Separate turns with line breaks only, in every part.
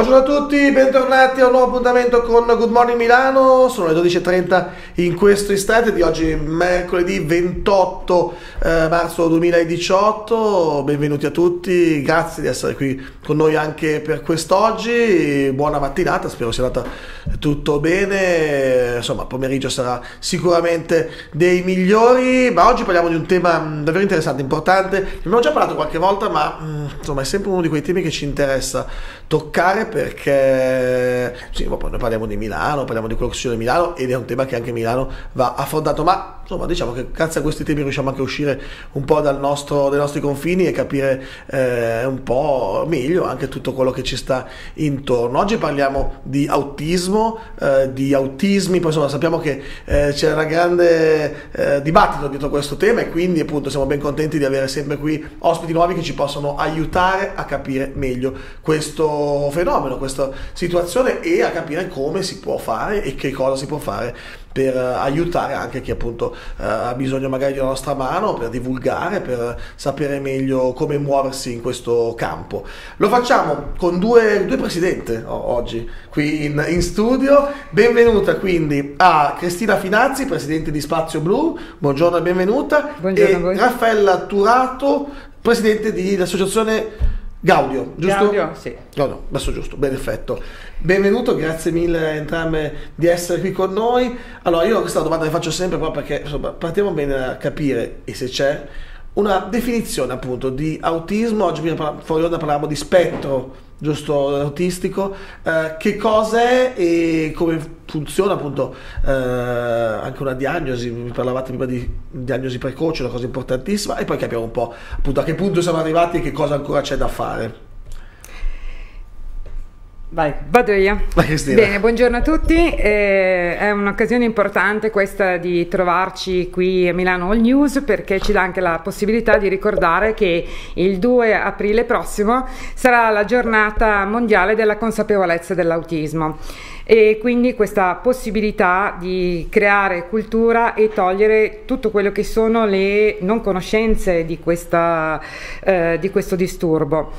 Buongiorno a tutti, bentornati a un nuovo appuntamento con Good Morning Milano, sono le 12.30 in questo istante di oggi mercoledì 28 eh, marzo 2018, benvenuti a tutti, grazie di essere qui con noi anche per quest'oggi, buona mattinata, spero sia andata tutto bene, insomma pomeriggio sarà sicuramente dei migliori, ma oggi parliamo di un tema davvero interessante, importante, ne abbiamo già parlato qualche volta ma mm, insomma è sempre uno di quei temi che ci interessa toccare perché sì, poi noi parliamo di Milano, parliamo di quello che succede a Milano ed è un tema che anche Milano va affrontato, ma insomma diciamo che grazie a questi temi riusciamo anche a uscire un po' nostro, dai nostri confini e capire eh, un po' meglio anche tutto quello che ci sta intorno. Oggi parliamo di autismo, eh, di autismi, poi insomma sappiamo che eh, c'è un grande eh, dibattito dietro questo tema e quindi appunto siamo ben contenti di avere sempre qui ospiti nuovi che ci possono aiutare a capire meglio questo fenomeno fenomeno, questa situazione e a capire come si può fare e che cosa si può fare per aiutare anche chi appunto eh, ha bisogno magari di una nostra mano per divulgare, per sapere meglio come muoversi in questo campo. Lo facciamo con due, due presidenti oggi qui in, in, studio. Benvenuta quindi a Cristina Finazzi, presidente di Spazio Blu, buongiorno e benvenuta. Buongiorno e Raffaella Turato, presidente dell'associazione Gaudio, giusto?
Gaudio, sì.
Gaudio, adesso giusto, perfetto. Benvenuto, grazie mille a entrambe di essere qui con noi. Allora, io questa domanda la faccio sempre proprio perché insomma, partiamo bene a capire, e se c'è, una definizione appunto di autismo. Oggi fuori onda parlavamo di spettro giusto autistico, eh, che cosa è e come funziona appunto eh, anche una diagnosi, mi parlavate prima di diagnosi precoce, una cosa importantissima e poi capiamo un po' appunto a che punto siamo arrivati e che cosa ancora c'è da fare.
Vai, vado io. Vai, Bene, buongiorno a tutti. Eh, è un'occasione importante questa di trovarci qui a Milano All News perché ci dà anche la possibilità di ricordare che il 2 aprile prossimo sarà la giornata mondiale della consapevolezza dell'autismo e quindi questa possibilità di creare cultura e togliere tutto quello che sono le non conoscenze di, questa, eh, di questo disturbo.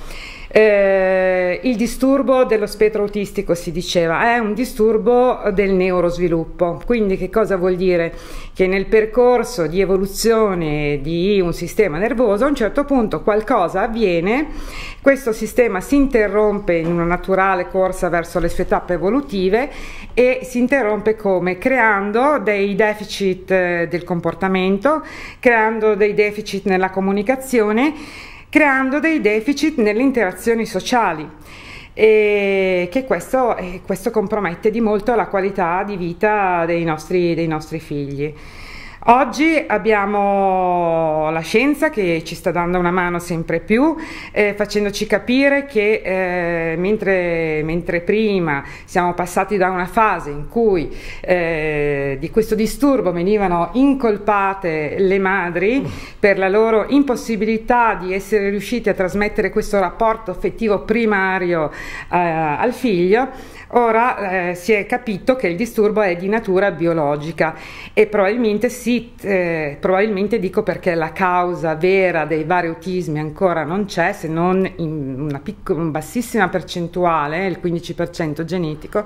Eh, il disturbo dello spettro autistico si diceva è un disturbo del neurosviluppo, quindi che cosa vuol dire? Che nel percorso di evoluzione di un sistema nervoso a un certo punto qualcosa avviene, questo sistema si interrompe in una naturale corsa verso le sue tappe evolutive e si interrompe come? Creando dei deficit eh, del comportamento, creando dei deficit nella comunicazione creando dei deficit nelle interazioni sociali e che questo, questo compromette di molto la qualità di vita dei nostri, dei nostri figli. Oggi abbiamo la scienza che ci sta dando una mano sempre più, eh, facendoci capire che eh, mentre, mentre, prima siamo passati da una fase in cui eh, di questo disturbo venivano incolpate le madri per la loro impossibilità di essere riusciti a trasmettere questo rapporto affettivo primario eh, al figlio, Ora eh, si è capito che il disturbo è di natura biologica e probabilmente sì, eh, probabilmente dico perché la causa vera dei vari autismi ancora non c'è, se non in una piccola, bassissima percentuale, il 15% genetico.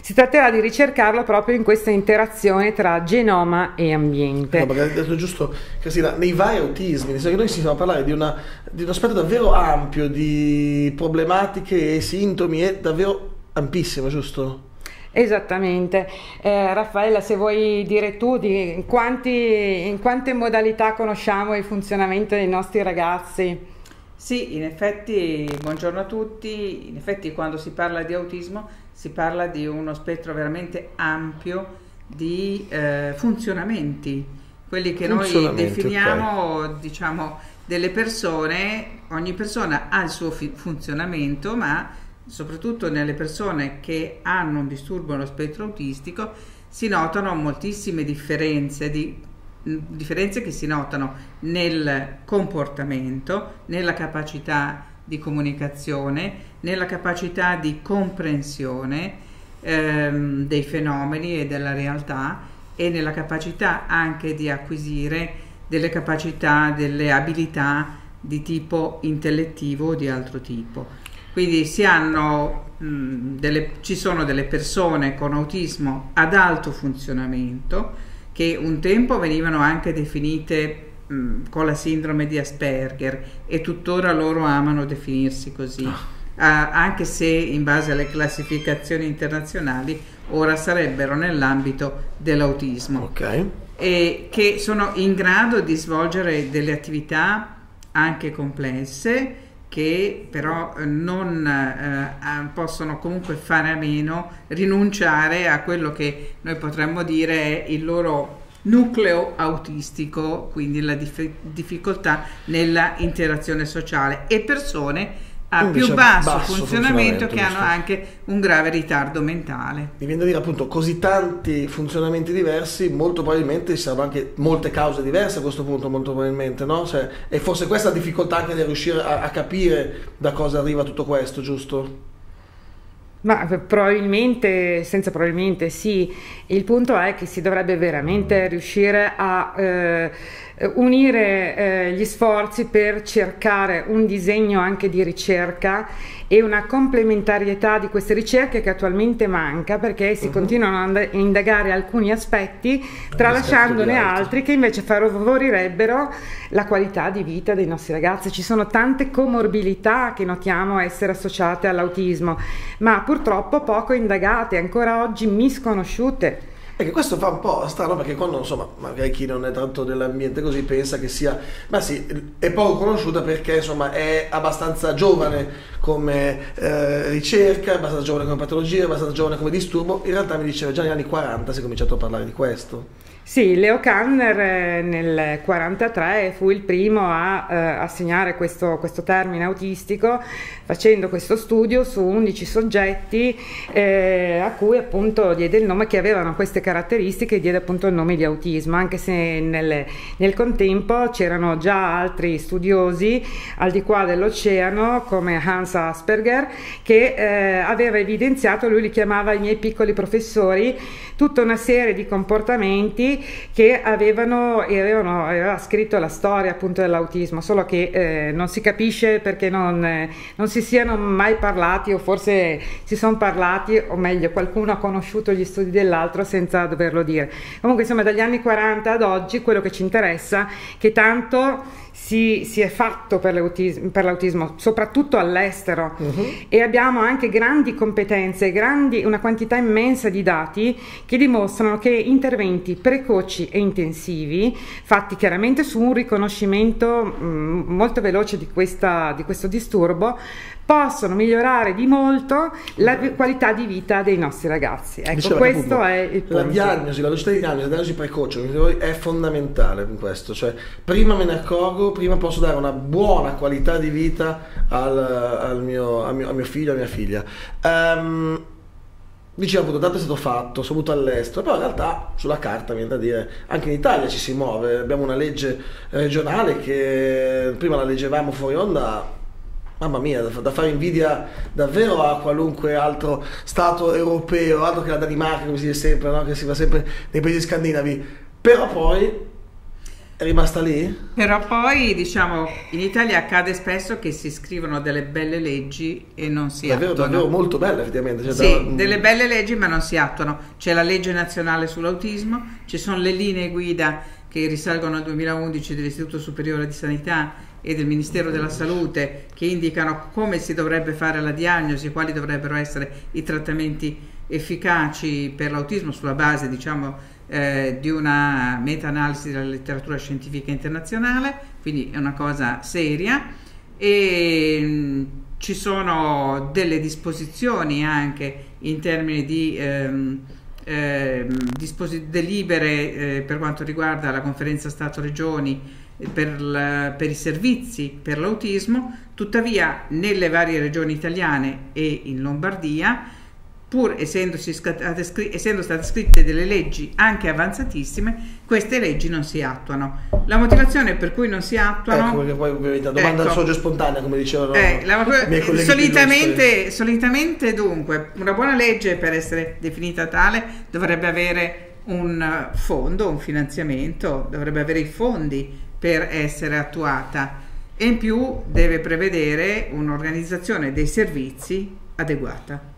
Si tratterà di ricercarlo proprio in questa interazione tra genoma e ambiente.
No, perché hai detto giusto, Cristina, nei vari autismi, noi stiamo a parlare di, una, di uno spettro davvero ampio di problematiche e sintomi, è davvero ampissimo, giusto?
Esattamente. Eh, Raffaella, se vuoi dire tu di in, quanti, in quante modalità conosciamo il funzionamento dei nostri ragazzi?
Sì, in effetti, buongiorno a tutti, in effetti quando si parla di autismo si parla di uno spettro veramente ampio di eh, funzionamenti, quelli che noi definiamo, okay. diciamo, delle persone, ogni persona ha il suo funzionamento, ma soprattutto nelle persone che hanno un disturbo nello spettro autistico, si notano moltissime differenze, di, differenze che si notano nel comportamento, nella capacità di comunicazione, nella capacità di comprensione ehm, dei fenomeni e della realtà e nella capacità anche di acquisire delle capacità, delle abilità di tipo intellettivo o di altro tipo. Quindi hanno, mh, delle, ci sono delle persone con autismo ad alto funzionamento che un tempo venivano anche definite mh, con la sindrome di Asperger e tuttora loro amano definirsi così. Oh. Uh, anche se in base alle classificazioni internazionali ora sarebbero nell'ambito dell'autismo.
Okay.
E che sono in grado di svolgere delle attività anche complesse che però eh, non eh, possono comunque fare a meno, rinunciare a quello che noi potremmo dire è il loro nucleo autistico, quindi la dif- difficoltà nella interazione sociale. E persone a più basso, basso funzionamento, funzionamento, che hanno anche un grave ritardo mentale.
Mi viene da dire appunto così tanti funzionamenti diversi, molto probabilmente ci saranno anche molte cause diverse a questo punto, molto probabilmente, no? Cioè, e forse questa difficoltà anche di riuscire a, a capire da cosa arriva tutto questo, giusto?
Ma probabilmente, senza probabilmente sì, il punto è che si dovrebbe veramente riuscire a eh, unire eh, gli sforzi per cercare un disegno anche di ricerca e una complementarietà di queste ricerche che attualmente manca perché si uh-huh. continuano a indagare alcuni aspetti tralasciandone altri che invece favorirebbero la qualità di vita dei nostri ragazzi. Ci sono tante comorbilità che notiamo essere associate all'autismo, ma purtroppo poco indagate, ancora oggi misconosciute.
Che questo fa un po' strano perché quando insomma magari chi non è tanto dell'ambiente così pensa che sia, ma sì, è poco conosciuta perché insomma è abbastanza giovane come eh, ricerca, abbastanza giovane come patologia, è abbastanza giovane come disturbo, in realtà mi diceva già negli anni 40 si è cominciato a parlare di questo.
Sì, Leo Kanner eh, nel 1943 fu il primo a eh, assegnare questo, questo, termine autistico facendo questo studio su 11 soggetti eh, a cui appunto diede il nome che avevano queste caratteristiche e diede appunto il nome di autismo, anche se nel, nel contempo c'erano già altri studiosi al di qua dell'oceano come Hans Asperger che eh, aveva evidenziato, lui li chiamava i miei piccoli professori, tutta una serie di comportamenti che avevano, avevano aveva scritto la storia appunto dell'autismo, solo che eh, non si capisce perché non, eh, non, si siano mai parlati o forse si sono parlati o meglio qualcuno ha conosciuto gli studi dell'altro senza doverlo dire. Comunque insomma dagli anni 40 ad oggi quello che ci interessa è che tanto si, si, è fatto per l'autismo, per l'autismo soprattutto all'estero, uh-huh. e abbiamo anche grandi competenze, grandi, una quantità immensa di dati che dimostrano che interventi precoci e intensivi, fatti chiaramente su un riconoscimento mh, mm, molto veloce di, questa, di questo disturbo, possono migliorare di molto la qualità di vita dei nostri ragazzi. Ecco, Diceva questo appunto, è il punto.
La diagnosi, la velocità di diagnosi, la diagnosi precoce è fondamentale in questo, cioè prima me ne accorgo, prima posso dare una buona qualità di vita al, al, mio, al, mio, al mio, figlio, a mia figlia. Um, Diceva appunto, tanto è stato fatto, venuto all'estero, però in realtà sulla carta viene da dire, anche in Italia ci si muove, abbiamo una legge regionale che prima la leggevamo fuori onda, Mamma mia, da, fare invidia davvero a qualunque altro Stato europeo, altro che la Danimarca, come si dice sempre, no? che si va sempre nei paesi scandinavi. Però poi è rimasta lì?
Però poi, diciamo, in Italia accade spesso che si scrivono delle belle leggi e non si
davvero,
attuano.
Davvero molto belle, effettivamente. Cioè,
sì, da... delle belle leggi ma non si attuano. C'è la legge nazionale sull'autismo, ci sono le linee guida che risalgono al 2011 dell'Istituto Superiore di Sanità e del Ministero della Salute che indicano come si dovrebbe fare la diagnosi, quali dovrebbero essere i trattamenti efficaci per l'autismo sulla base diciamo, eh, di una meta-analisi della letteratura scientifica internazionale, quindi è una cosa seria. E mh, mm, ci sono delle disposizioni anche in termini di ehm, eh, delibere eh, per quanto riguarda la conferenza Stato-Regioni per, la, per, i servizi per l'autismo, tuttavia nelle varie regioni italiane e in Lombardia, pur essendo state scritte delle leggi anche avanzatissime, queste leggi non si attuano. La motivazione per cui non si attuano...
Ecco, perché poi ovviamente la domanda ecco, sorge spontanea, come dicevano
eh, la, solitamente, solitamente dunque, una buona legge per essere definita tale dovrebbe avere un fondo, un finanziamento, dovrebbe avere i fondi per essere attuata e in più deve prevedere un'organizzazione dei servizi adeguata.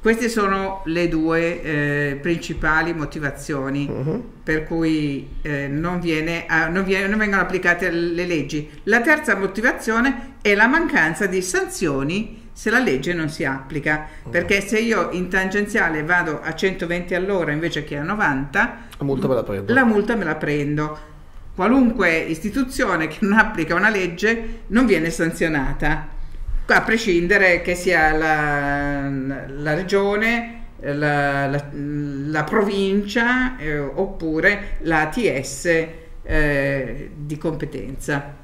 Queste sono le due eh, principali motivazioni uh-huh. per cui eh, non, viene, uh, non, viene, non, vengono applicate le leggi. La terza motivazione è la mancanza di sanzioni se la legge non si applica, uh-huh. perché se io in tangenziale vado a 120 all'ora invece che a 90,
la multa me la prendo.
La multa me la prendo. Qualunque istituzione che non applica una legge non viene sanzionata a prescindere che sia la, la regione, la, la, la provincia eh, oppure la ATS eh, di competenza.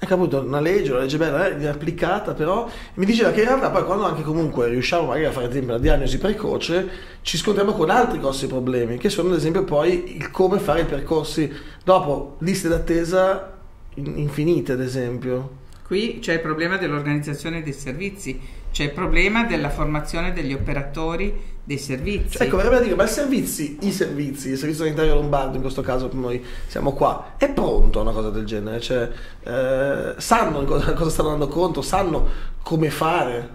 Hai capito? Una legge, una legge bella, eh, applicata però, mi diceva che in realtà poi quando anche comunque riusciamo magari a fare ad esempio la diagnosi precoce, ci scontriamo con altri grossi problemi, che sono ad esempio poi il come fare i percorsi dopo liste d'attesa infinite ad esempio.
Qui c'è il problema dell'organizzazione dei servizi, c'è il problema della formazione degli operatori dei servizi.
Cioè, ecco, verrebbe a dire, ma i servizi, i servizi, il servizio sanitario lombardo, in questo caso noi siamo qua, è pronto a una cosa del genere? Cioè, eh, sanno cosa, cosa stanno andando contro, sanno come fare?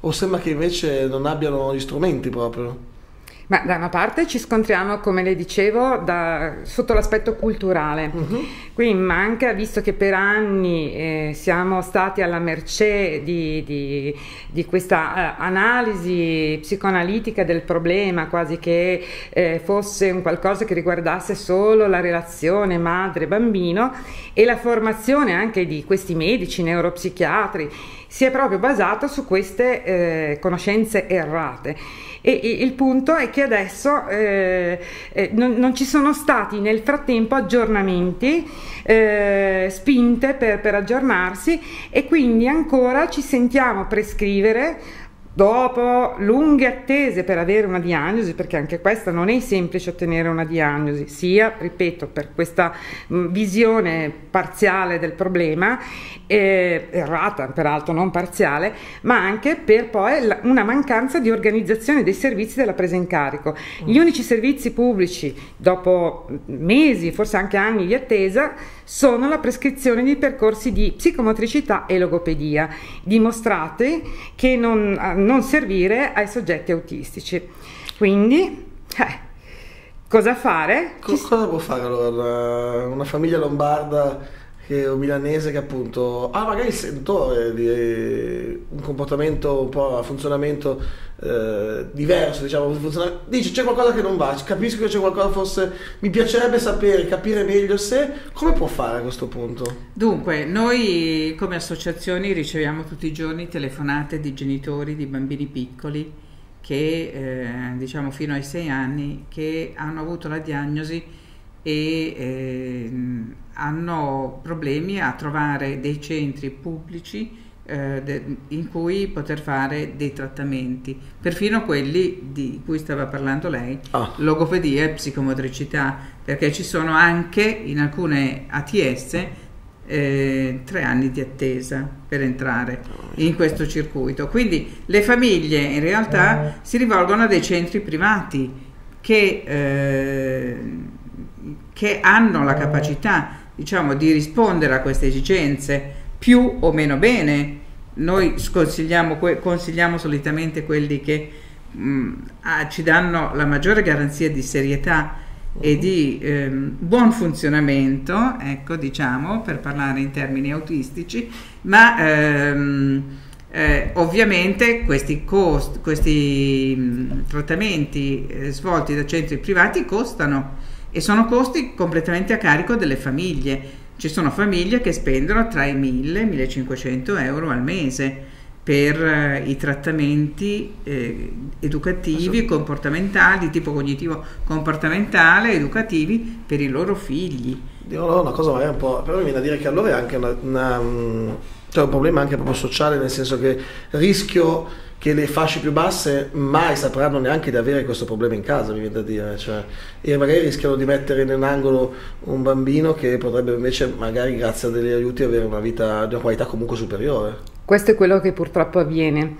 O sembra che invece non abbiano gli strumenti proprio?
Ma da una parte ci scontriamo, come le dicevo, da, sotto l'aspetto culturale. Uh-huh. Qui manca, visto che per anni eh, siamo stati alla mercé di, di, di questa eh, analisi psicoanalitica del problema, quasi che eh, fosse un qualcosa che riguardasse solo la relazione madre-bambino e la formazione anche di questi medici, neuropsichiatri, si è proprio basata su queste eh, conoscenze errate. E, il punto è che adesso eh, eh, non, non, ci sono stati nel frattempo aggiornamenti, eh, spinte per, per aggiornarsi e quindi ancora ci sentiamo prescrivere Dopo lunghe attese per avere una diagnosi, perché anche questa non è semplice ottenere una diagnosi, sia, ripeto, per questa mh, visione parziale del problema, eh, errata peraltro, non parziale, ma anche per poi la, una mancanza di organizzazione dei servizi della presa in carico. Gli unici servizi pubblici, dopo mesi, forse anche anni di attesa, sono la prescrizione di percorsi di psicomotricità e logopedia, dimostrati che non, non servire ai soggetti autistici. Quindi, eh, cosa fare?
Co- cosa può fare allora una famiglia lombarda? Che, o milanese che appunto ha magari il sentore di un comportamento un po' a funzionamento eh, diverso, diciamo, dice c'è qualcosa che non va, capisco che c'è qualcosa forse, mi piacerebbe sapere, capire meglio se, come può fare a questo punto?
Dunque, noi come associazioni riceviamo tutti i giorni telefonate di genitori di bambini piccoli che eh, diciamo fino ai sei anni che hanno avuto la diagnosi e eh, hanno problemi a trovare dei centri pubblici eh, de, in cui poter fare dei trattamenti, perfino quelli di cui stava parlando lei, ah. logopedia e psicomotricità, perché ci sono anche in alcune ATS eh, tre anni di attesa per entrare in questo circuito. Quindi le famiglie in realtà si rivolgono a dei centri privati che, eh, che hanno la capacità diciamo, di rispondere a queste esigenze più o meno bene. Noi consigliamo, solitamente quelli che mh, mm, ci danno la maggiore garanzia di serietà e di ehm, buon funzionamento, ecco, diciamo, per parlare in termini autistici, ma ehm, eh, ovviamente questi, cost, questi mh, mm, trattamenti eh, svolti da centri privati costano e sono costi completamente a carico delle famiglie ci sono famiglie che spendono tra i 1000 e i 1500 euro al mese per eh, i trattamenti eh, educativi comportamentali, tipo cognitivo comportamentale, educativi per i loro figli.
Dico una cosa magari un po', però mi viene a dire che allora è anche una, una, cioè un problema anche proprio sociale, nel senso che rischio che le fasce più basse mai sapranno neanche di avere questo problema in casa, mi viene da dire, cioè, e magari rischiano di mettere in un angolo un bambino che potrebbe invece, magari grazie a degli aiuti, avere una vita di una qualità comunque superiore.
Questo è quello che purtroppo avviene.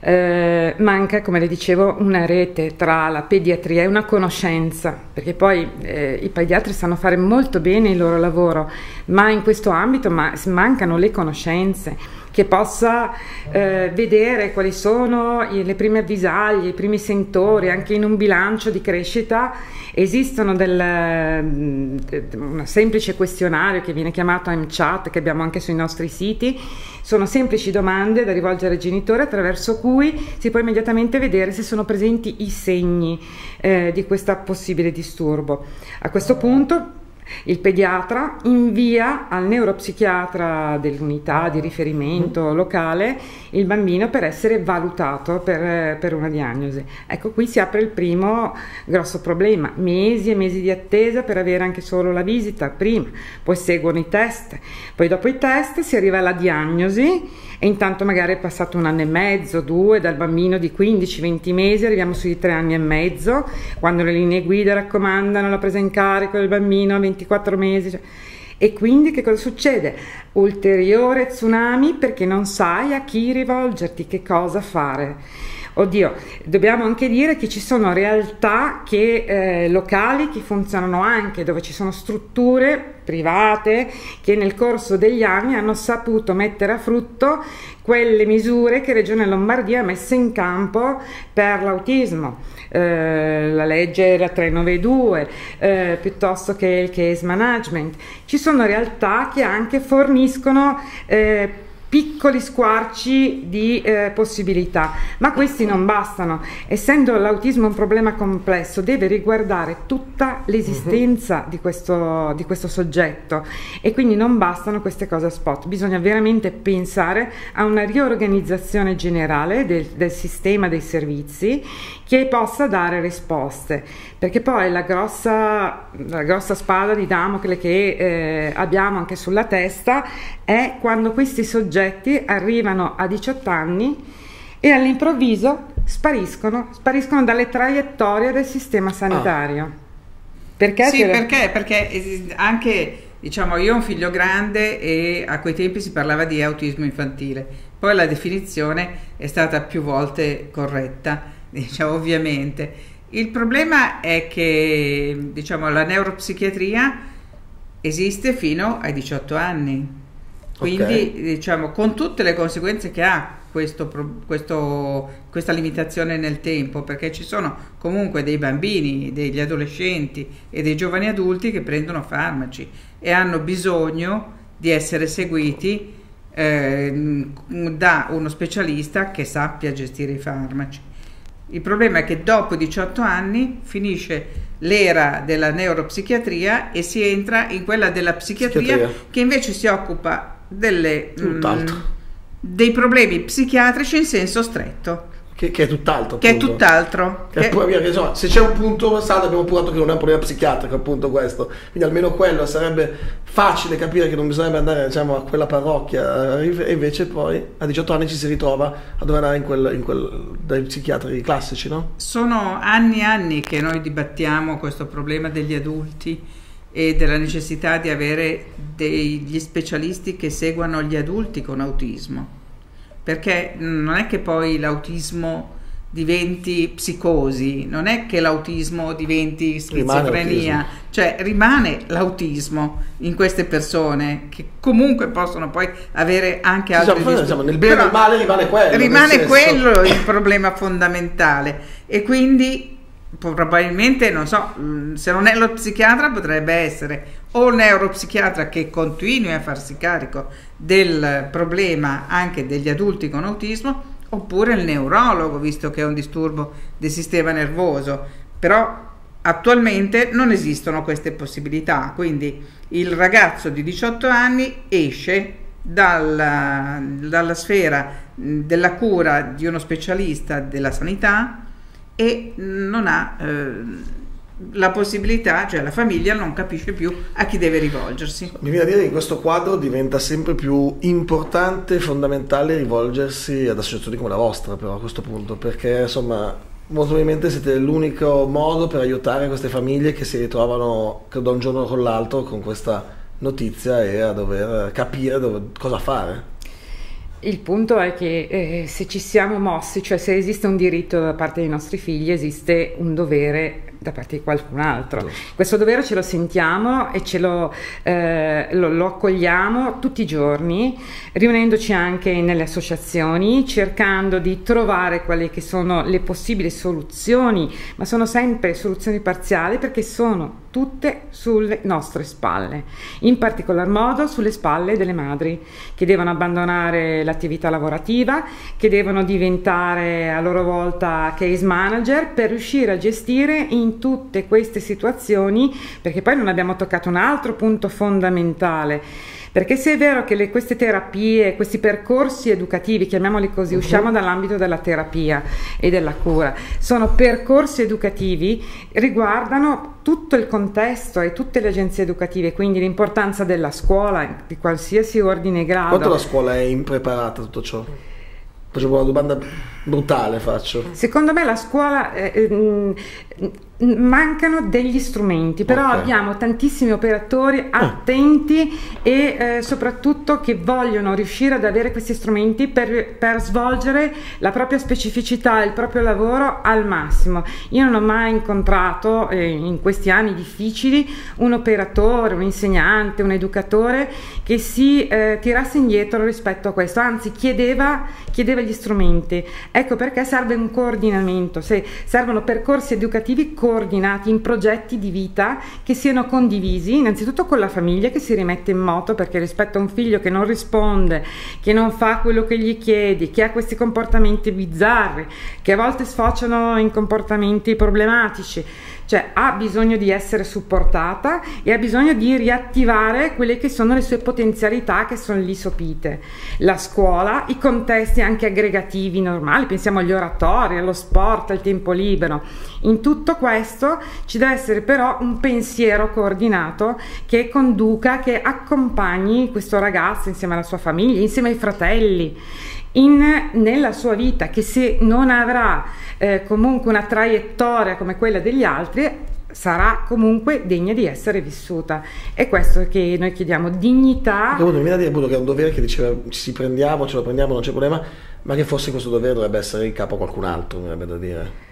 Eh, manca, come le dicevo, una rete tra la pediatria e una conoscenza, perché poi eh, i pediatri sanno fare molto bene il loro lavoro, ma in questo ambito ma, mancano le conoscenze che possa eh, vedere quali sono le prime avvisaglie, i primi sentori, anche in un bilancio di crescita esistono del, mm, un semplice questionario che viene chiamato MChat, che abbiamo anche sui nostri siti, sono semplici domande da rivolgere ai genitori attraverso cui si può immediatamente vedere se sono presenti i segni eh, di questo possibile disturbo. A questo punto il pediatra invia al neuropsichiatra dell'unità di riferimento locale il bambino per essere valutato per, per, una diagnosi. Ecco, qui si apre il primo grosso problema, mesi e mesi di attesa per avere anche solo la visita. Prima, poi seguono i test, poi dopo i test si arriva alla diagnosi e intanto magari è passato un anno e mezzo, due, dal bambino di 15-20 mesi arriviamo sui tre anni e mezzo, quando le linee guida raccomandano la presa in carico del bambino a 24 mesi. Cioè. E quindi che cosa succede? Ulteriore tsunami perché non sai a chi rivolgerti, che cosa fare. Oddio, dobbiamo anche dire che ci sono realtà che, eh, locali che funzionano anche, dove ci sono strutture private che nel corso degli anni hanno saputo mettere a frutto quelle misure che Regione Lombardia ha messo in campo per l'autismo. Eh, la legge la 392 eh, piuttosto che il case management. Ci sono realtà che anche forniscono eh, piccoli squarci di eh, possibilità, ma questi non bastano. Essendo l'autismo un problema complesso, deve riguardare tutta l'esistenza uh-huh. di, questo, di questo soggetto e quindi non bastano queste cose a spot, bisogna veramente pensare a una riorganizzazione generale del, del sistema dei servizi che possa dare risposte, perché poi la grossa, la grossa spada di Damocle che eh, abbiamo anche sulla testa è quando questi soggetti arrivano a 18 anni e all'improvviso spariscono, spariscono dalle traiettorie del sistema sanitario. Ah.
Perché? Sì, perché? Perché anche, diciamo, io ho un figlio grande e a quei tempi si parlava di autismo infantile, poi la definizione è stata più volte corretta, diciamo, ovviamente. Il problema è che, diciamo, la neuropsichiatria esiste fino ai 18 anni quindi okay. diciamo con tutte le conseguenze che ha questo, questo, questa limitazione nel tempo, perché ci sono comunque dei bambini, degli adolescenti e dei giovani adulti che prendono farmaci e hanno bisogno di essere seguiti eh, da uno specialista che sappia gestire i farmaci. Il problema è che dopo 18 anni finisce l'era della neuropsichiatria e si entra in quella della psichiatria, psichiatria. che invece si occupa delle, mh, dei problemi psichiatrici in senso stretto.
Che, che, è tutt'altro.
Che appunto. è tutt'altro.
Che... Poi, insomma, se c'è un punto saldo abbiamo appurato che non è un problema psichiatrico, appunto questo. Quindi almeno quello sarebbe facile capire che non bisognerebbe andare diciamo, a quella parrocchia e invece poi a 18 anni ci si ritrova a dover andare in quel, in quel, dai psichiatri classici, no?
Sono anni e anni che noi dibattiamo questo problema degli adulti e della necessità di avere degli specialisti che seguano gli adulti con autismo, perché non è che poi l'autismo diventi psicosi, non è che l'autismo diventi schizofrenia, cioè rimane l'autismo in queste persone che comunque possono poi avere anche altri
diciamo, diciamo, nel bene e nel male rimane quello.
Rimane quello il problema fondamentale. E quindi probabilmente, non so, mm, se non è lo psichiatra potrebbe essere o il neuropsichiatra che continui a farsi carico del problema anche degli adulti con autismo, oppure il neurologo, visto che è un disturbo del sistema nervoso. Però attualmente non esistono queste possibilità, quindi il ragazzo di 18 anni esce dalla, dalla sfera della cura di uno specialista della sanità e non ha eh, la possibilità, cioè la famiglia non capisce più a chi deve rivolgersi.
Mi viene a dire che in questo quadro diventa sempre più importante e fondamentale rivolgersi ad associazioni come la vostra, però a questo punto, perché insomma molto probabilmente siete l'unico modo per aiutare queste famiglie che si ritrovano da un giorno con l'altro con questa notizia e a dover capire dove, cosa fare.
Il punto è che eh, se ci siamo mossi, cioè se esiste un diritto da parte dei nostri figli, esiste un dovere da parte di qualcun altro. Questo dovere ce lo sentiamo e ce lo, eh, lo, lo, accogliamo tutti i giorni, riunendoci anche nelle associazioni, cercando di trovare quali che sono le possibili soluzioni, ma sono sempre soluzioni parziali perché sono tutte sulle nostre spalle, in particolar modo sulle spalle delle madri che devono abbandonare l'attività lavorativa, che devono diventare a loro volta case manager per riuscire a gestire in tutte queste situazioni, perché poi non abbiamo toccato un altro punto fondamentale, perché se è vero che le, queste terapie, questi percorsi educativi, chiamiamoli così, uh-huh. usciamo dall'ambito della terapia e della cura, sono percorsi educativi, riguardano tutto il contesto e tutte le agenzie educative, quindi l'importanza della scuola di qualsiasi ordine e grado.
Quanto la scuola è impreparata a tutto ciò? Faccio una domanda brutale, faccio.
Secondo me la scuola eh, eh mancano degli strumenti, però okay. abbiamo tantissimi operatori ah. attenti e eh, soprattutto che vogliono riuscire ad avere questi strumenti per, per, svolgere la propria specificità, il proprio lavoro al massimo. Io non ho mai incontrato eh, in questi anni difficili un operatore, un insegnante, un educatore che si eh, tirasse indietro rispetto a questo, anzi chiedeva, chiedeva gli strumenti. Ecco perché serve un coordinamento, se servono percorsi educativi coordinati in progetti di vita che siano condivisi innanzitutto con la famiglia che si rimette in moto perché rispetto a un figlio che non risponde, che non fa quello che gli chiedi, che ha questi comportamenti bizzarri, che a volte sfociano in comportamenti problematici, cioè ha bisogno di essere supportata e ha bisogno di riattivare quelle che sono le sue potenzialità che sono lì sopite. La scuola, i contesti anche aggregativi normali, pensiamo agli oratori, allo sport, al tempo libero. In tutto questo ci deve essere però un pensiero coordinato che conduca, che accompagni questo ragazzo insieme alla sua famiglia, insieme ai fratelli in, nella sua vita che se non avrà eh, comunque una traiettoria come quella degli altri sarà comunque degna di essere vissuta. È questo che noi chiediamo dignità.
Appunto, mi viene a dire appunto che è un dovere che diceva ci prendiamo, ce lo prendiamo, non c'è problema ma che forse questo dovere dovrebbe essere in capo a qualcun altro mi avrebbe da dire.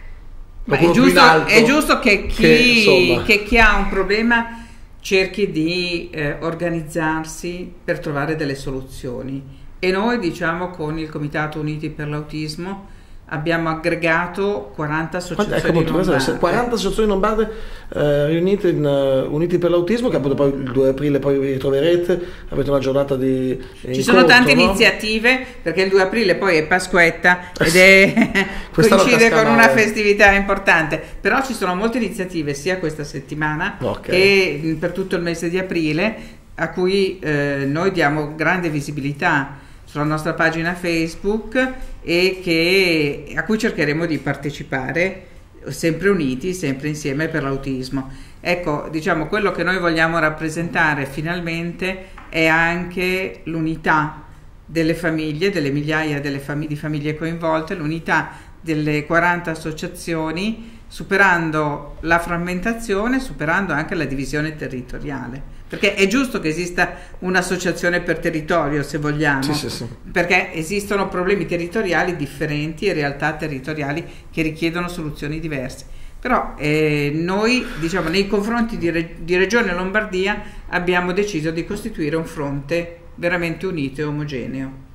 È giusto, è giusto, che chi, che, che chi ha un problema cerchi di eh, organizzarsi per trovare delle soluzioni e noi diciamo con il Comitato Uniti per l'Autismo abbiamo aggregato 40 associazioni ecco, lombarde.
40 associazioni lombarde eh, riunite in uh, Uniti per l'autismo che appunto poi il 2 aprile poi vi ritroverete avete una giornata di
ci incontro, sono tante no? iniziative perché il 2 aprile poi è Pasquetta ed è coincide con una festività importante però ci sono molte iniziative sia questa settimana okay. che per tutto il mese di aprile a cui eh, noi diamo grande visibilità sulla nostra pagina Facebook e che, a cui cercheremo di partecipare sempre uniti, sempre insieme per l'autismo. Ecco, diciamo, quello che noi vogliamo rappresentare finalmente è anche l'unità delle famiglie, delle migliaia delle fam- di famiglie coinvolte, l'unità delle 40 associazioni, superando la frammentazione, superando anche la divisione territoriale. Perché è giusto che esista un'associazione per territorio, se vogliamo, sì, sì, sì. perché esistono problemi territoriali differenti e realtà territoriali che richiedono soluzioni diverse. Però eh, noi, diciamo, nei confronti di, Re- di Regione Lombardia abbiamo deciso di costituire un fronte veramente unito e omogeneo.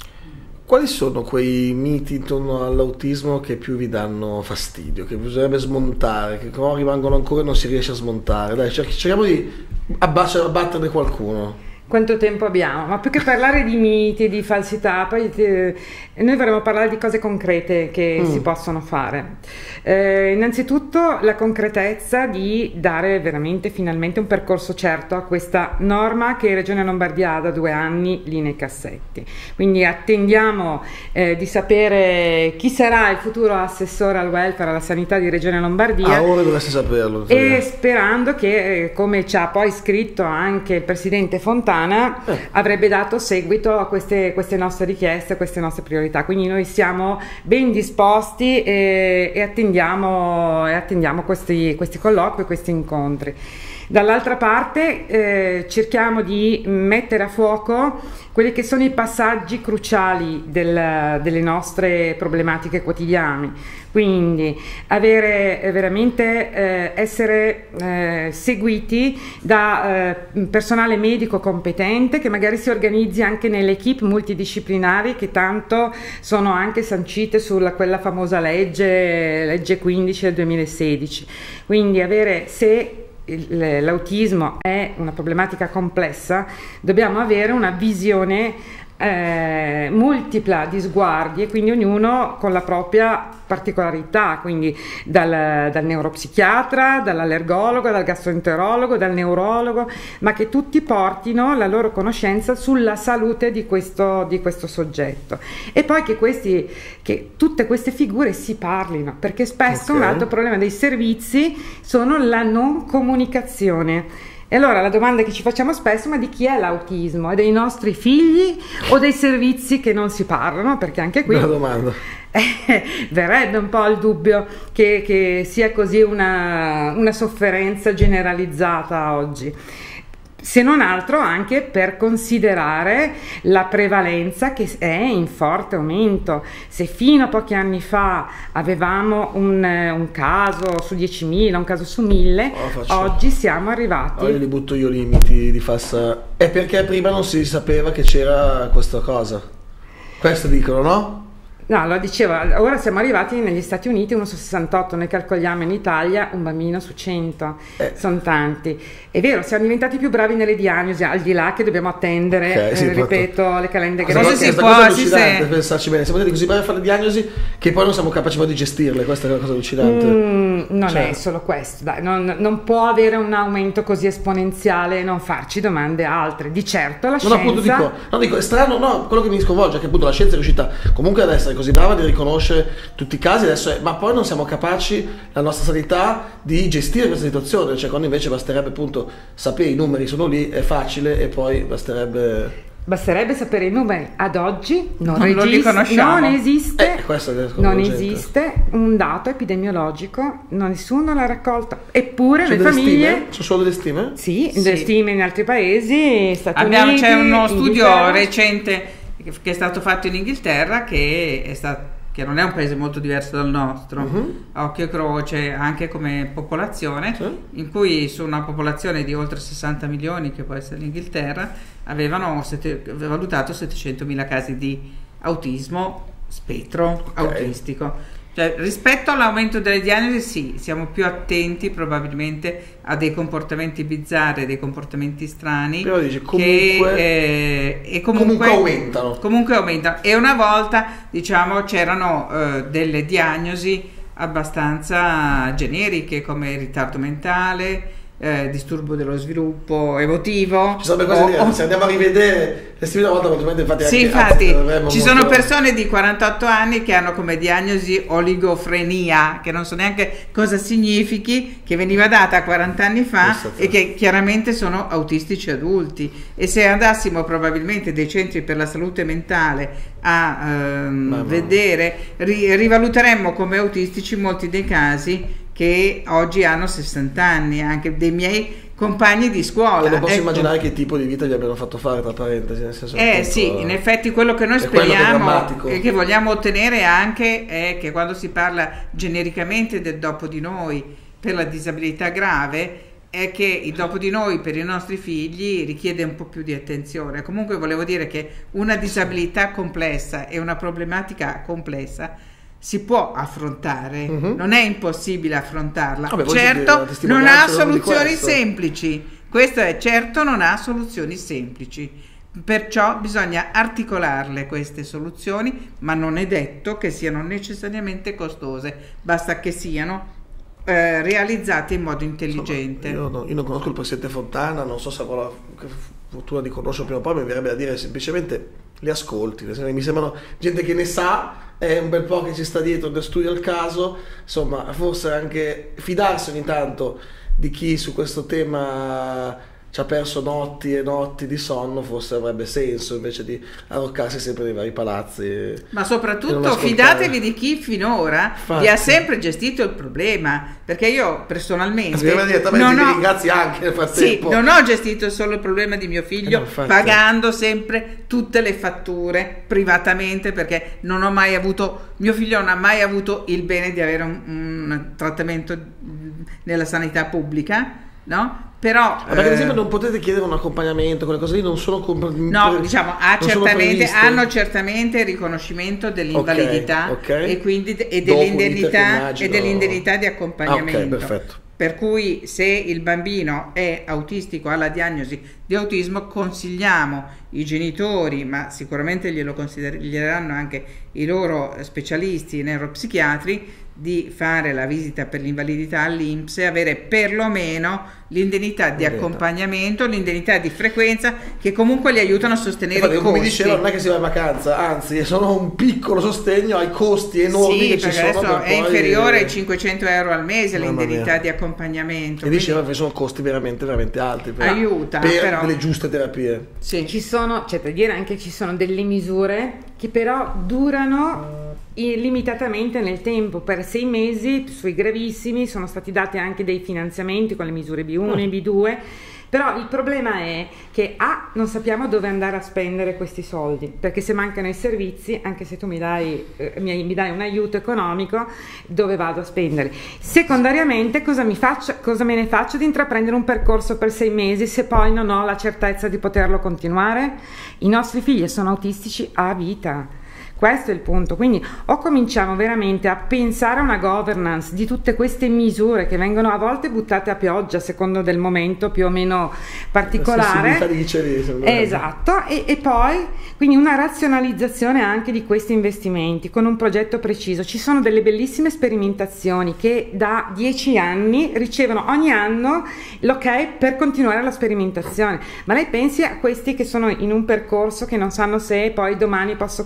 Quali sono quei miti intorno all'autismo che più vi danno fastidio, che bisognerebbe smontare, che però rimangono ancora e non si riesce a smontare? Dai, cerchiamo di abbattere qualcuno.
Quanto tempo abbiamo? Ma più che parlare di miti, di falsità, poi eh, noi vorremmo parlare di cose concrete che mm. si possono fare. Eh, innanzitutto la concretezza di dare veramente finalmente un percorso certo a questa norma che Regione Lombardia ha da due anni lì nei cassetti. Quindi attendiamo eh, di sapere chi sarà il futuro assessore al welfare, alla sanità di Regione Lombardia.
Ah, ora dovreste saperlo.
E sperando che, eh, come ci ha poi scritto anche il Presidente Fontana, settimana eh. avrebbe dato seguito a queste, queste, nostre richieste, a queste nostre priorità. Quindi noi siamo ben disposti e, e attendiamo, e attendiamo questi, questi colloqui, questi incontri. Dall'altra parte eh, cerchiamo di mettere a fuoco quelli che sono i passaggi cruciali del, delle nostre problematiche quotidiane. Quindi avere eh, veramente eh, essere eh, seguiti da eh, personale medico competente che magari si organizzi anche nelle equip multidisciplinari che tanto sono anche sancite sulla quella famosa legge, legge 15 del 2016. Quindi avere se l'autismo è una problematica complessa, dobbiamo avere una visione eh, multipla di sguardi e quindi ognuno con la propria particolarità, quindi dal, dal neuropsichiatra, dall'allergologo, dal gastroenterologo, dal neurologo, ma che tutti portino la loro conoscenza sulla salute di questo, di questo soggetto. E poi che, questi, che tutte queste figure si parlino, perché spesso okay. un altro problema dei servizi sono la non comunicazione e allora la domanda che ci facciamo spesso, ma di chi è l'autismo? È dei nostri figli o dei servizi che non si parlano? Perché anche qui...
Una domanda.
Eh, verrebbe un po' il dubbio che, che sia così una, una sofferenza generalizzata oggi se non altro anche per considerare la prevalenza che è in forte aumento. Se fino a pochi anni fa avevamo un, un caso su 10.000, un caso su 1.000, oh, oggi siamo arrivati...
Oggi li butto io limiti di fassa... È perché prima non si sapeva che c'era questa cosa. Questo dicono, no?
No, lo dicevo, ora siamo arrivati negli Stati Uniti, uno su 68, noi calcoliamo in Italia un bambino su 100, eh. sono tanti. È vero, siamo diventati più bravi nelle diagnosi, al di là che dobbiamo attendere, okay, sì, eh, ripeto, le calende
greche. Cosa si può, si se... pensarci bene, siamo così bravi a fare le diagnosi che poi non siamo capaci poi di gestirle, questa è la cosa allucinante.
Mm, non cioè. è solo questo, dai, non, non, può avere un aumento così esponenziale e non farci domande altre. Di certo la
no,
scienza...
No, appunto dico, no, dico, è strano, no, quello che mi sconvolge è che appunto la scienza è riuscita comunque ad essere così brava di riconoscere tutti i casi, adesso è, ma poi non siamo capaci, la nostra sanità, di gestire questa situazione, cioè quando invece basterebbe appunto sapere i numeri sono lì, è facile e poi basterebbe...
Basterebbe sapere i numeri. Ad oggi non, non, regist- non esiste,
eh,
non esiste un dato epidemiologico, nessuno l'ha raccolto. Eppure
C'è
le famiglie...
Stime? Sono solo delle stime?
Sì, sì. delle stime in altri paesi, Stati
Abbiamo,
Uniti.
C'è uno studio recente che è stato fatto in Inghilterra che, stato, che non è un paese molto diverso dal nostro, uh-huh. occhio e croce anche come popolazione, sì. in cui su una popolazione di oltre 60 milioni, che può essere l'Inghilterra, avevano sette, valutato 700 mila casi di autismo spettro okay. autistico. Cioè, rispetto all'aumento delle diagnosi, sì, siamo più attenti probabilmente a dei comportamenti bizzarri, dei comportamenti strani.
Però dice comunque,
che, eh, comunque,
comunque, aumentano.
Comunque aumentano. E una volta, diciamo, c'erano eh, delle diagnosi abbastanza generiche come ritardo mentale, eh, disturbo dello sviluppo emotivo.
Ci sono cose o, o... se andiamo a rivedere le una volta probabilmente infatti
Sì, infatti ci molto... sono persone di 48 anni che hanno come diagnosi oligofrenia, che non so neanche cosa significhi, che veniva data 40 anni fa e che chiaramente sono autistici adulti. E se andassimo probabilmente dei centri per la salute mentale a ehm, vedere, ri- rivaluteremmo come autistici molti dei casi che oggi hanno 60 anni, anche dei miei compagni di scuola.
non posso ecco. immaginare che tipo di vita gli abbiano fatto fare, tra parentesi. Nel senso
eh sì, in effetti quello che noi speriamo e che vogliamo ottenere anche è che quando si parla genericamente del dopo di noi per la disabilità grave, è che il dopo di noi per i nostri figli richiede un po' più di attenzione. Comunque volevo dire che una disabilità complessa e una problematica complessa si può affrontare, uh-huh. non è impossibile affrontarla. Vabbè, certo, non ha soluzioni semplici. Questo è certo, non ha soluzioni semplici. Perciò bisogna articolarle queste soluzioni, ma non è detto che siano necessariamente costose, basta che siano eh, realizzate in modo intelligente.
Insomma, io, no, io, non conosco il presidente Fontana, non so se avrò la fortuna di conoscerlo prima o poi, mi verrebbe da dire semplicemente li ascolti, mi sembrano gente che ne sa è un bel po' che ci sta dietro, che studia il caso, insomma, forse anche fidarsi ogni tanto di chi su questo tema ci ha perso notti e notti di sonno, forse avrebbe senso invece di arroccarsi sempre nei vari palazzi.
Ma soprattutto fidatevi di chi finora Infatti. vi ha sempre gestito il problema, perché io personalmente
non ho, ringrazi anche nel
frattempo. Sì, non ho gestito solo il problema di mio figlio eh, pagando sempre tutte le fatture privatamente perché non ho mai avuto, mio figlio non ha mai avuto il bene di avere un, un trattamento nella sanità pubblica, no? Però,
perché ad esempio eh, non potete chiedere un accompagnamento, quelle cose lì non sono
comp- No, diciamo, ha certamente, hanno certamente il riconoscimento dell'invalidità okay, okay. e quindi e dell'indennità, e dell'indennità di accompagnamento. Ah, okay, perfetto. Per cui se il bambino è autistico, ha la diagnosi di autismo, consigliamo i genitori, ma sicuramente glielo consiglieranno anche i loro specialisti, neuropsichiatri, di fare la visita per l'invalidità all'Inps e avere perlomeno l'indennità di accompagnamento, l'indennità di frequenza che comunque li aiutano a sostenere Infatti, i costi.
Come dicevo, non è che si va in vacanza, anzi sono un piccolo sostegno ai costi enormi sì, che ci sono.
Adesso è poi... inferiore ai 500 euro al mese l'indennità di accompagnamento.
E quindi... diceva che sono costi veramente, veramente alti
per, Aiuta,
per
però...
le giuste terapie.
Sì. Ci sono, c'è da dire anche ci sono delle misure che però durano limitatamente nel tempo, per sei mesi sui gravissimi sono stati dati anche dei finanziamenti con le misure B1 e B2, però il problema è che A non sappiamo dove andare a spendere questi soldi, perché se mancano i servizi, anche se tu mi dai, eh, mi, mi dai un aiuto economico, dove vado a spendere? Secondariamente cosa, faccio, cosa me ne faccio di intraprendere un percorso per sei mesi se poi non ho la certezza di poterlo continuare? I nostri figli sono autistici a vita questo è il punto. Quindi o cominciamo veramente a pensare a una governance di tutte queste misure che vengono a volte buttate a pioggia, secondo del momento più o meno particolare. Esatto, e, e poi quindi una razionalizzazione anche di questi investimenti con un progetto preciso. Ci sono delle bellissime sperimentazioni che da dieci anni ricevono ogni anno l'ok per continuare la sperimentazione. Ma lei pensi a questi che sono in un percorso che non sanno se poi domani posso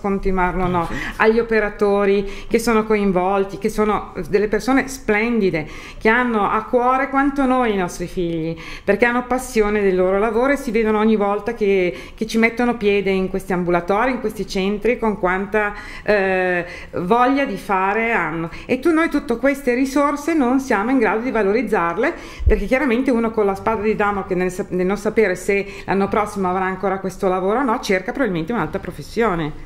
continuarlo no, agli operatori che sono coinvolti, che sono delle persone splendide, che hanno a cuore quanto noi i nostri figli, perché hanno passione del loro lavoro e si vedono ogni volta che, che ci mettono piede in questi ambulatori, in questi centri, con quanta eh, voglia di fare hanno. E tu, noi tutte queste risorse non siamo in grado di valorizzarle, perché chiaramente uno con la spada di Damocle nel, nel non sapere se l'anno prossimo avrà ancora questo lavoro o no, cerca probabilmente un'altra professione.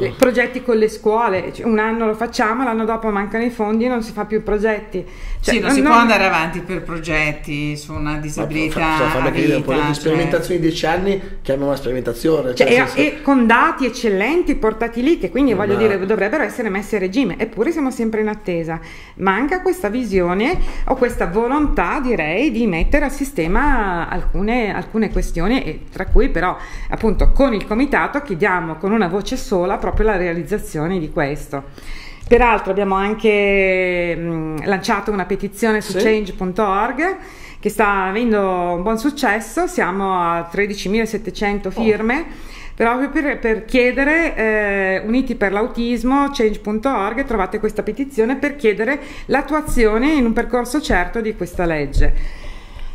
Eh, progetti con le scuole, cioè, un anno lo facciamo, l'anno dopo mancano i fondi e non si fa più progetti.
Cioè, sì, non, non si non... può andare avanti per progetti su una disabilità. Ma, fa, fa, vita, un po'
cioè. sperimentazioni di dieci anni chiamiamo una sperimentazione.
Cioè, cioè, e, e, con dati eccellenti portati lì, che quindi voglio dire dovrebbero essere messi a regime, eppure siamo sempre in attesa. Manca questa visione o questa volontà, direi, di mettere a sistema alcune, alcune questioni, tra cui però appunto con il comitato chiediamo con una voce voce sola proprio la realizzazione di questo. Peraltro abbiamo anche mh, lanciato una petizione su sì. change.org che sta avendo un buon successo, siamo a 13.700 firme. Oh proprio per, per chiedere eh, Uniti per l'autismo, change.org, trovate questa petizione per chiedere l'attuazione in un percorso certo di questa legge.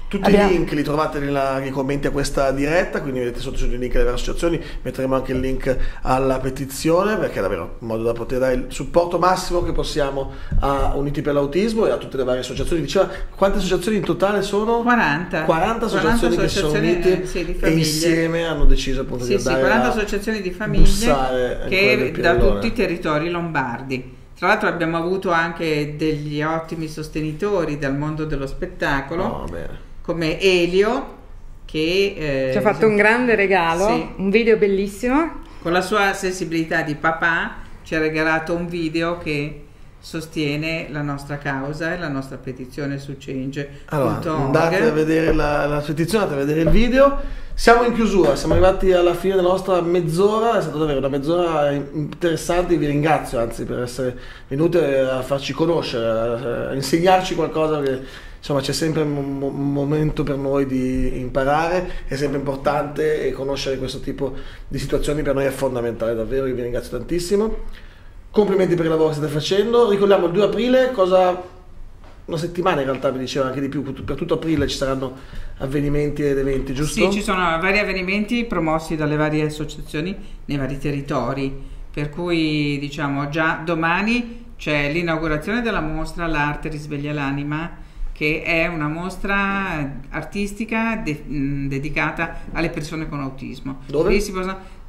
Tutti Abbiamo... i link li trovate nella, nei commenti a questa diretta, quindi vedete sotto il link delle associazioni, metteremo anche il link alla petizione perché è davvero un modo da poter dare il supporto massimo che possiamo a Uniti per l'Autismo e a tutte le varie associazioni. Diceva quante associazioni in totale sono?
40.
40 associazioni, 40 associazioni che sono unite eh, sì, e insieme hanno deciso appunto
sì,
di andare
sì, 40 associazioni di famiglie che da tutti i territori lombardi. Tra l'altro abbiamo avuto anche degli ottimi sostenitori dal mondo dello spettacolo. Oh, bene come Elio che
eh, ci ha fatto un grande regalo, sì, un video bellissimo.
Con la sua sensibilità di papà ci ha regalato un video che sostiene la nostra causa e la nostra petizione su Change.
Allora, andate a vedere la, la petizione, andate a vedere il video. Siamo in chiusura, siamo arrivati alla fine della nostra mezz'ora, è stata davvero una mezz'ora interessante, vi ringrazio anzi per essere venuti a farci conoscere, a insegnarci qualcosa che insomma c'è sempre un, momento per noi di imparare, è sempre importante e conoscere questo tipo di situazioni per noi è fondamentale, davvero, io vi ringrazio tantissimo. Complimenti per il lavoro che state facendo. Ricordiamo il 2 aprile cosa una settimana in realtà mi diceva anche di più, per tutto aprile ci saranno avvenimenti ed eventi, giusto?
Sì, ci sono vari avvenimenti promossi dalle varie associazioni nei vari territori, per cui diciamo già domani c'è l'inaugurazione della mostra L'arte risveglia l'anima che è una mostra artistica de- dedicata alle persone con autismo.
Dove?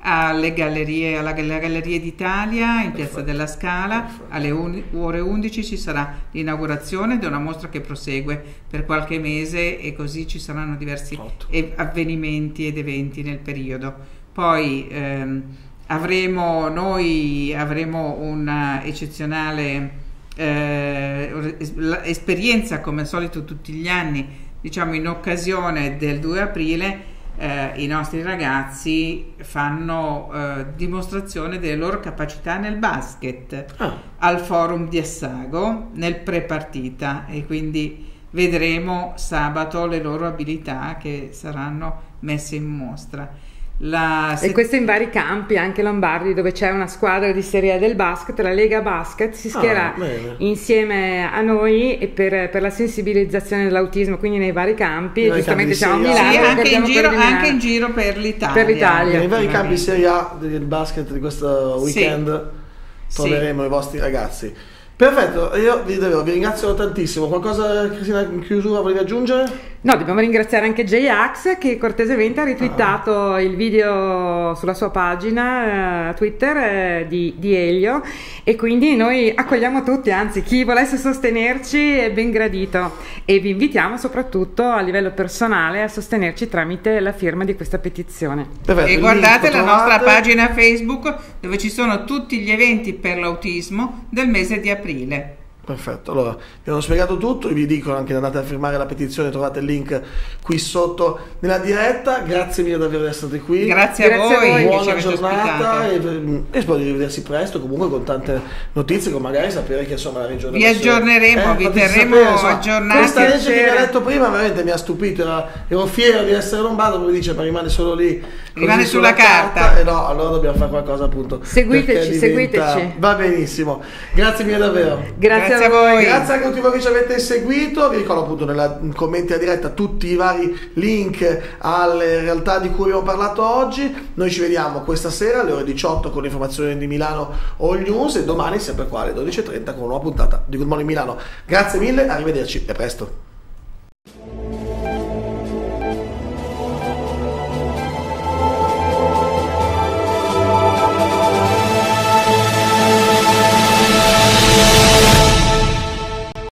Alle gallerie, alla Galleria d'Italia in Piazza della Scala alle un, ore 11 ci sarà l'inaugurazione di una mostra che prosegue per qualche mese e così ci saranno diversi e- avvenimenti ed eventi nel periodo. Poi ehm, avremo, noi avremo una eccezionale eh, esperienza come al solito tutti gli anni, diciamo in occasione del 2 aprile eh, i nostri ragazzi fanno eh, dimostrazione delle loro capacità nel basket ah. al forum di Assago nel pre-partita e quindi vedremo sabato le loro abilità che saranno messe in mostra.
La... E questo in vari campi, anche Lombardi, dove c'è una squadra di Serie A del basket, la Lega Basket si schierà ah, insieme a noi per, per, la sensibilizzazione dell'autismo, quindi nei vari campi. Nei giustamente siamo a Milano.
Sì, anche, in giro, anche in giro, per l'Italia.
Per l'Italia.
Nei vari campi Serie A del basket di questo weekend sì. troveremo sì. i vostri ragazzi. Perfetto, io vi, vi ringrazio tantissimo. Qualcosa, Cristina, in chiusura volevi aggiungere?
No, dobbiamo ringraziare anche J-Ax che cortesemente ha ritwittato ah. il video sulla sua pagina uh, Twitter uh, di, di, Elio e quindi noi accogliamo tutti, anzi chi volesse sostenerci è ben gradito e vi invitiamo soprattutto a livello personale a sostenerci tramite la firma di questa petizione.
Perfetto, e guardate la nostra pagina Facebook dove ci sono tutti gli eventi per l'autismo del mese di aprile.
Perfetto, allora vi hanno spiegato tutto, vi dico anche andate a firmare la petizione, trovate il link qui sotto nella diretta, grazie mille davvero di essere qui.
Grazie, grazie a voi,
buona giornata e, e, spero di rivedersi presto comunque con tante notizie, con magari sapere che insomma la regione...
Vi aggiorneremo, eh, vi terremo sapere, aggiornati.
Questa legge che vi ha detto prima veramente mi ha stupito, ero fiero di essere lombardo, poi mi dice ma rimane solo lì.
Rimane sulla, sulla carta. carta.
E no, allora dobbiamo fare qualcosa appunto.
Seguiteci, diventa... seguiteci.
Va benissimo, grazie mille davvero.
Grazie, grazie a voi.
Grazie anche a tutti voi che ci avete seguito. Vi ricordo appunto nella commenti a diretta tutti i vari link alle realtà di cui abbiamo parlato oggi. Noi ci vediamo questa sera alle ore 18 con l'informazione di Milano All News e domani sempre qua alle 12.30 con una nuova puntata di Good Morning Milano. Grazie mille, arrivederci e a presto.